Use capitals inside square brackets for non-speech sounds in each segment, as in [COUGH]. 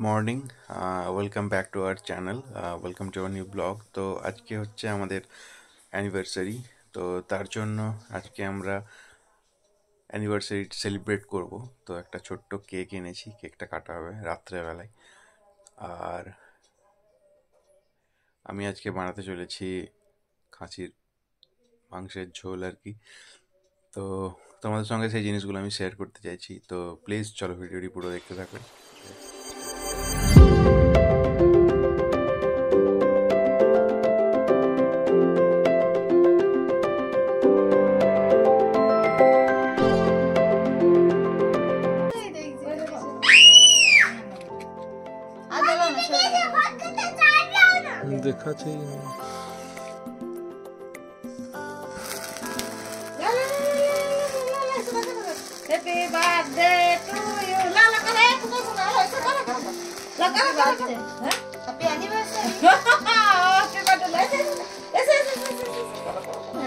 Morning. Uh, welcome back to our channel. Uh, welcome to our new blog. তো আজকে হচ্ছে আমাদের anniversary তো তার জন্য আজকে আমরা অ্যানিভার্সারি সেলিব্রেট করব তো একটা ছোট্ট কেক এনেছি কেকটা কাটা হবে রাত্রেবেলায় আর আমি আজকে বানাতে চলেছি খাসির মাংসের ঝোল আর কি তো তোমাদের সঙ্গে সেই জিনিসগুলো আমি শেয়ার করতে চাইছি। তো প্লিজ চলো ভিডিওটি পুরো দেখতে থাকো। দেখাচ্ছি Happy birthday to you. La la la. La Happy anniversary. [LAUGHS] Happy birthday.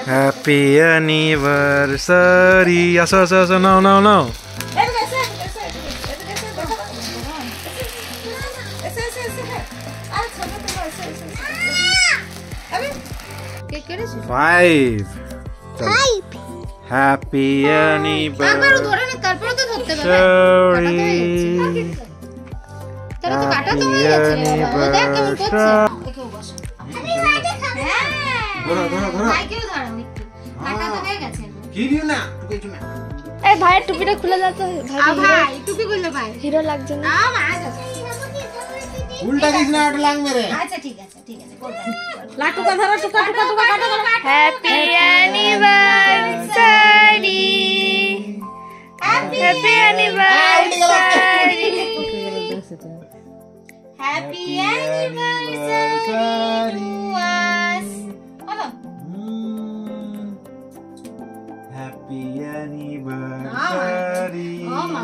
Happy anniversary. Yes yes yes. No no no. Five. Five. Happy একবারও ধরে নে তারপরে তো ধরতে পারবে কাটা তো গেছে। তাহলে তো কাটা তো হয়ে গেছে ও দেখ কেমন করছে। দেখেও বসো। মাইকেও ধরো একটু। কাটা তো হয়ে গেছে। এই ভাইয়ের টুপিটা খুলে ভাই, টুপি ভাই। হিরো লাগছে না আ মা, আচ্ছা, আচ্ছা, ঠিক আছে, ঠিক আছে, করবেন। লাটুকা ধরো, টুকা, টুকা, টুকা, কাটো, কাটো, কাটো। Happy anniversary happy anniversary Happy anniversary to us. বলো। হ্যাপি অ্যানিভার্সারি ও মা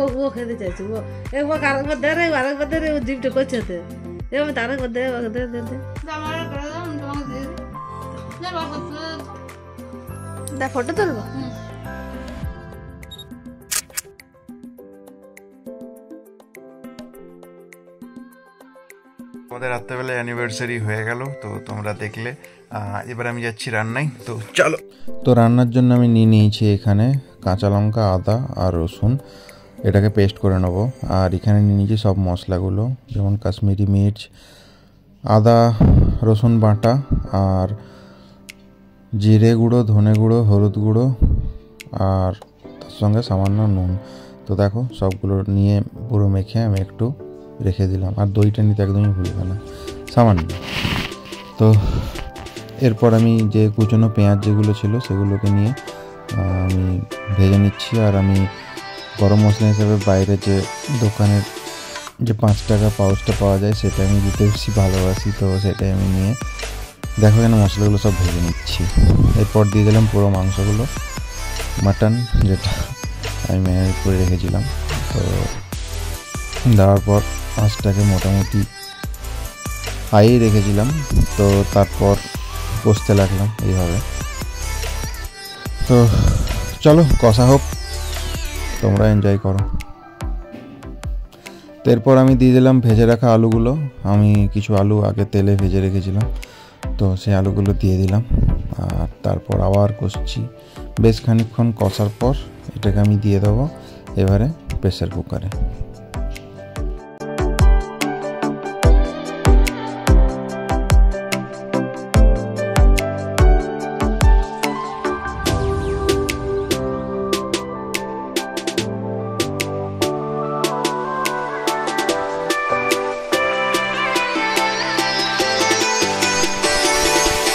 ও ও খেতে চাইছে ও। একবার আরেকবার দে রে আরেকবার দে রে ও জিপটা করছে তো এবার আরেকবার দে দে দে দে। দা ফটো তুলবো? আমাদের রাত্রেবেলা অ্যানিভার্সারি হয়ে গেল তো তোমরা দেখলে এবার আমি যাচ্ছি রান্নায় তো চলো। তো রান্নার জন্য আমি নিয়ে নিয়েছি এখানে কাঁচা লঙ্কা আদা আর রসুন। এটাকে পেস্ট করে নেব। আর এখানে নিয়ে নিয়েছি সব মশলাগুলো, যেমন কাশ্মীরি মির্চ, আদা, রসুন বাটা, আর জিরে গুঁড়ো, ধনে গুঁড়ো, হলুদ গুঁড়ো, আর তার সঙ্গে সামান্য নুন। তো দেখো, সবগুলো নিয়ে পুরো মেখে আমি একটু রেখে দিলাম। আর দইটা নিতে একদমই ভুলবে না, সামান্য। তো এরপর আমি যে কুচনো পেঁয়াজ যেগুলো ছিল সেগুলোকে নিয়ে আমি ভেজে নিচ্ছি। আর আমি গরম মশলা হিসেবে বাইরে যে দোকানের যে পাঁচ টাকা পাউচটা পাওয়া যায়, সেটা আমি দিতে বেশি ভালোবাসি। তো সেটাই আমি নিয়ে দেখো এখানে মশলাগুলো সব ভেজে নিচ্ছি। এরপর দিয়ে দিলাম পুরো মাংসগুলো। মাটন, যেটা আমি ম্যারিনেট করে রেখেছিলাম। তো দেওয়ার পর পাঁচটাকে মোটামুটি হাইই রেখেছিলাম। তো তারপর কষতে লাগলাম এইভাবে। তো চলো, কষা হোক। তোমরা এনজয় করো। তো এরপর আমি দিয়ে দিলাম ভেজে রাখা আলুগুলো। আমি কিছু আলু আগে তেলে ভেজে রেখেছিলাম। তো সেই আলুগুলো দিয়ে দিলাম। আর তারপর আবার কষছি। বেশ খানিকক্ষণ কষার পর এটাকে আমি দিয়ে দেবো এবারে প্রেসার কুকারে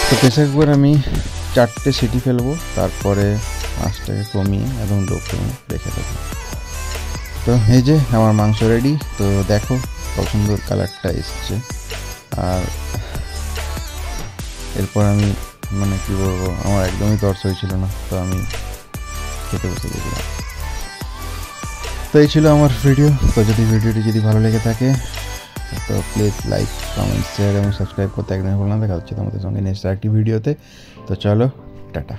তো প্রেসার কুকার আমি চারটে সিটি ফেলব, তারপরে মাছটাকে কমিয়ে একদম লো ফ্লেমে রেখে দেবো। তো এই যে আমার মাংস রেডি তো দেখো কত সুন্দর কালারটা এসছে। আর এরপর আমি মানে কি বলব, আমার একদমই তর্স হয়েছিল না, তো আমি খেতে বসে গেছিলাম। তো এই ছিল আমার ভিডিও তো যদি ভিডিওটি যদি ভালো লেগে থাকে তো প্লিজ লাইক কমেন্ট শেয়ার এবং সাবস্ক্রাইব করতে একদমই ভুল না। দেখা হচ্ছে তোমাদের সঙ্গে নেক্সট একটি ভিডিওতে তো চলো, টাটা।